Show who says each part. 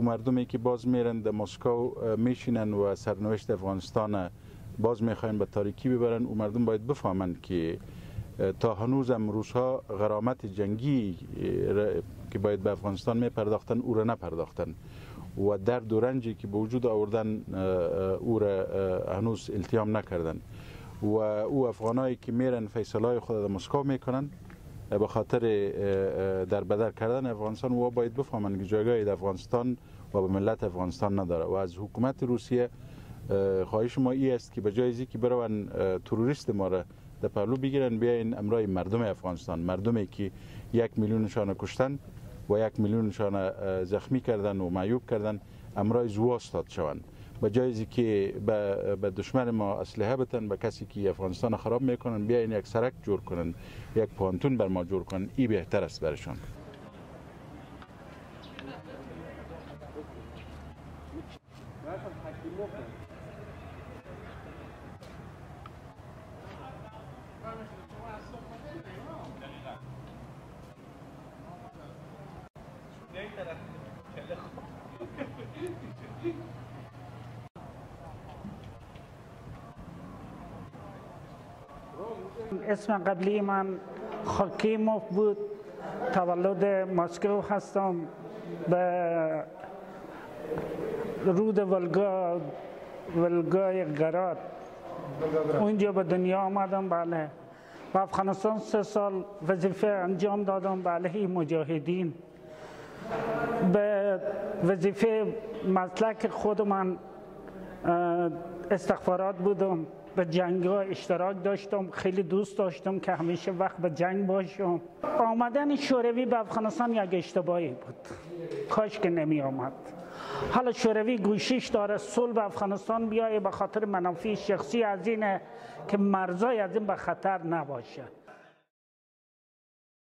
Speaker 1: مردمی که باز میرن در مسکو میشینن و سرنوشت افغانستان باز می‌خواین به تاریکی ببرن او مردم باید بفهمند که تا هنوز هم روس ها غرامت جنگی که باید به افغانستان می پرداختن او را نپرداختن. و درد و رنجی که به وجود آوردن او را هنوز التیام نکردن. و او افغانایی که میرن فیصلای خود در مسکو می‌کنن. به خاطر در بدر کردن افغانستان و باید بفهمن که جایگاه افغانستان و به ملت افغانستان نداره و از حکومت روسیه خواهش ما ای است که به جای که برون تروریست ما را در پهلو بگیرن بیاین امرای مردم افغانستان مردمی که یک میلیونشان کشتن و یک میلیونشان زخمی کردن و معیوب کردن امرای زوا استاد شوند. به جایزی که به دشمن ما اسلحه بتن به کسی که افغانستان خراب می‌کنن بیاین یک سرک جور کنن یک پانتون بر ما جور کنن. ای بهتر است برشان
Speaker 2: اسم قبلی من خاکیموف بود. تولد مسکو هستم. به رود ولگا ولگای گرات اونجا به دنیا آمدم بله. و افغانستان سه سال وظیفه انجام دادم به علیه مجاهدین. به وظیفه مسلک خود من استخبارات بودم. به جنگ ها اشتراک داشتم خیلی دوست داشتم که همیشه وقت به جنگ باشم. آمدن شوروی به افغانستان یک اشتباهی بود. کاش که نمی آمد حالا شوروی گوشش داره صلح به افغانستان بیایه به خاطر منافع شخصی از اینه که مرزای از این به خطر نباشه.